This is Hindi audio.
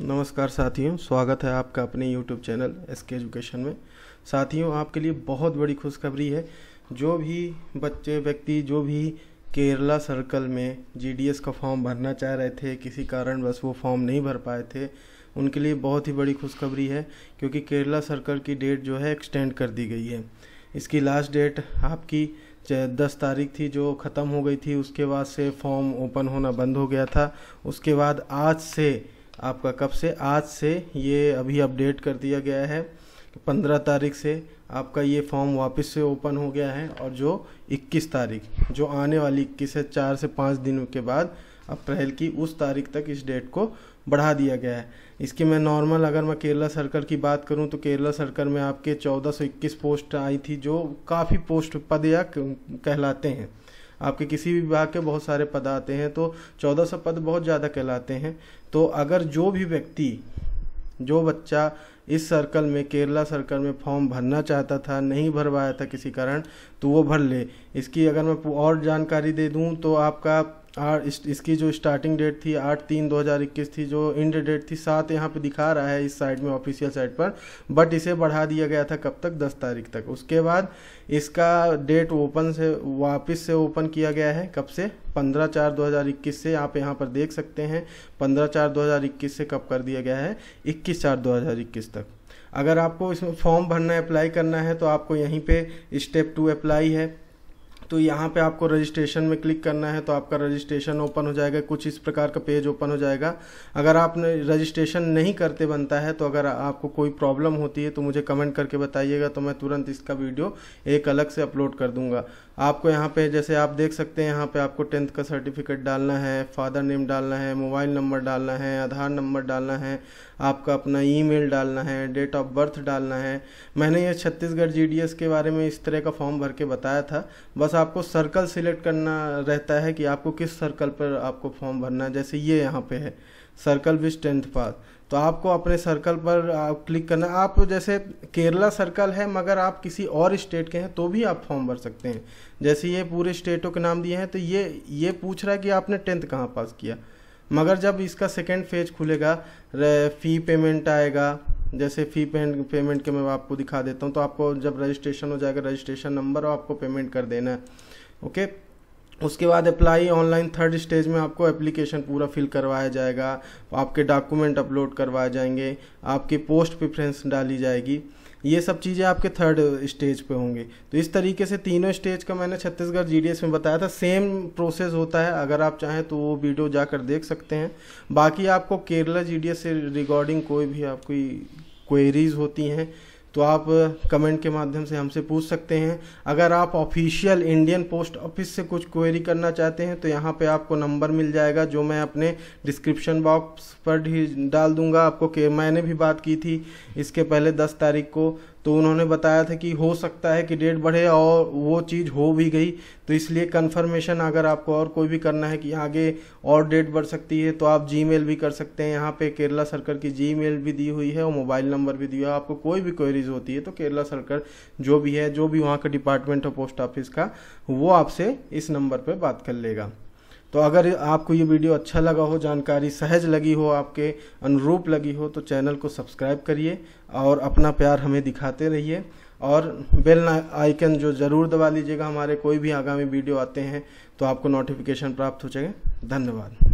नमस्कार साथियों, स्वागत है आपका अपने YouTube channel S K education में। साथियों, आपके लिए बहुत बड़ी खुशखबरी है। जो भी बच्चे, व्यक्ति, जो भी केरला सर्कल में जीडीएस का फॉर्म भरना चाह रहे थे, किसी कारण बस वो फॉर्म नहीं भर पाए थे, उनके लिए बहुत ही बड़ी खुशखबरी है, क्योंकि केरला सर्कल की डेट जो है एक्सटेंड कर दी गई है। इसकी लास्ट डेट आपकी दस तारीख थी, जो ख़त्म हो गई थी, उसके बाद से फॉर्म ओपन होना बंद हो गया था। उसके बाद आज से आपका कब से? आज से ये अभी अपडेट कर दिया गया है पंद्रह तारीख से आपका ये फॉर्म वापस से ओपन हो गया है और जो 21 तारीख, जो आने वाली इक्कीस है चार से पाँच दिनों के बाद अप्रैल की उस तारीख तक इस डेट को बढ़ा दिया गया है। इसकी मैं नॉर्मल अगर मैं केरला सर्कल की बात करूँ तो केरला सरकार में आपके 1421 पोस्ट आई थी जो काफ़ी पोस्ट पद या कहलाते हैं। आपके किसी भी विभाग के बहुत सारे पद आते हैं तो चौदह सौ पद बहुत ज़्यादा कहलाते हैं। तो अगर जो भी व्यक्ति, जो बच्चा इस सर्कल में, केरला सर्कल में फॉर्म भरना चाहता था, नहीं भरवाया था किसी कारण तो वो भर ले। इसकी अगर मैं और जानकारी दे दूँ तो आपका आठ इस, इसकी जो स्टार्टिंग डेट थी आठ तीन दो हज़ार इक्कीस थी जो इंड डेट थी सात यहाँ पे दिखा रहा है इस साइड में ऑफिशियल साइट पर। बट इसे बढ़ा दिया गया था कब तक? दस तारीख तक। उसके बाद इसका डेट ओपन से वापस से ओपन किया गया है कब से? पंद्रह चार दो हज़ार इक्कीस से आप यहाँ पर देख सकते हैं। पंद्रह चार दो हज़ार इक्कीस से कब कर दिया गया है? इक्कीस चार दो हज़ार इक्कीस तक। अगर आपको इसमें फॉर्म भरना है अप्लाई करना है तो आपको यहीं पे स्टेप टू अप्लाई है। तो यहाँ पे आपको रजिस्ट्रेशन में क्लिक करना है तो आपका रजिस्ट्रेशन ओपन हो जाएगा। कुछ इस प्रकार का पेज ओपन हो जाएगा। अगर आपने रजिस्ट्रेशन नहीं करते बनता है तो अगर आपको कोई प्रॉब्लम होती है तो मुझे कमेंट करके बताइएगा तो मैं तुरंत इसका वीडियो एक अलग से अपलोड कर दूँगा। आपको यहाँ पे, जैसे आप देख सकते हैं, यहाँ पे आपको टेंथ का सर्टिफिकेट डालना है, फादर नेम डालना है, मोबाइल नंबर डालना है, आधार नंबर डालना है, आपका अपना ईमेल डालना है, डेट ऑफ़ बर्थ डालना है। मैंने ये छत्तीसगढ़ जीडीएस के बारे में इस तरह का फॉर्म भर के बताया था। बस आपको सर्कल सिलेक्ट करना रहता है कि आपको किस सर्कल पर आपको फॉर्म भरना है, जैसे ये यहाँ पर है। सर्कल विथ टेंथ पास तो आपको अपने सर्कल पर आप क्लिक करना। आप जैसे केरला सर्कल है, मगर आप किसी और स्टेट के हैं तो भी आप फॉर्म भर सकते हैं। जैसे ये पूरे स्टेटों के नाम दिए हैं तो ये ये पूछ रहा है कि आपने टेंथ कहाँ पास किया। मगर जब इसका सेकेंड फ़ेज़ खुलेगा फ़ी पेमेंट आएगा, जैसे फ़ी पेमेंट पेमेंट के मैं आपको दिखा देता हूँ तो आपको जब रजिस्ट्रेशन हो जाएगा रजिस्ट्रेशन नंबर और आपको पेमेंट कर देना है। ओके उसके बाद अप्लाई ऑनलाइन थर्ड स्टेज में आपको एप्लीकेशन पूरा फिल करवाया जाएगा। आपके डॉक्यूमेंट अपलोड करवाए जाएँगे। आपकी पोस्ट प्रेफरेंस डाली जाएगी। ये सब चीज़ें आपके थर्ड स्टेज पे होंगे। तो इस तरीके से तीनों स्टेज का मैंने छत्तीसगढ़ जीडीएस में बताया था। सेम प्रोसेस होता है। अगर आप चाहें तो वो वीडियो जाकर देख सकते हैं। बाकी आपको केरला जीडीएस से रिगार्डिंग कोई भी आपकी क्वेरीज होती हैं तो आप कमेंट के माध्यम से हमसे पूछ सकते हैं। अगर आप ऑफिशियल इंडियन पोस्ट ऑफ़िस से कुछ क्वेरी करना चाहते हैं तो यहाँ पे आपको नंबर मिल जाएगा, जो मैं अपने डिस्क्रिप्शन बॉक्स पर डाल दूँगा आपको, के, मैंने भी बात की थी इसके पहले दस तारीख को। तो उन्होंने बताया था कि हो सकता है कि डेट बढ़े और वो चीज़ हो भी गई। तो इसलिए कन्फर्मेशन अगर आपको और कोई भी करना है कि आगे और डेट बढ़ सकती है तो आप जी भी कर सकते हैं। यहाँ पे केरला सरकार की जी भी दी हुई है और मोबाइल नंबर भी दिया आपको कोई भी क्वेरीज होती है तो केरला सरकार जो भी है, जो भी वहाँ का डिपार्टमेंट है पोस्ट ऑफ़िस का, वो आपसे इस नंबर पर बात कर लेगा। तो अगर आपको ये वीडियो अच्छा लगा हो, जानकारी सहज लगी हो, आपके अनुरूप लगी हो तो चैनल को सब्सक्राइब करिए और अपना प्यार हमें दिखाते रहिए। और बेल आइकन जो ज़रूर दबा लीजिएगा, हमारे कोई भी आगामी वीडियो आते हैं तो आपको नोटिफिकेशन प्राप्त हो जाएगा। धन्यवाद।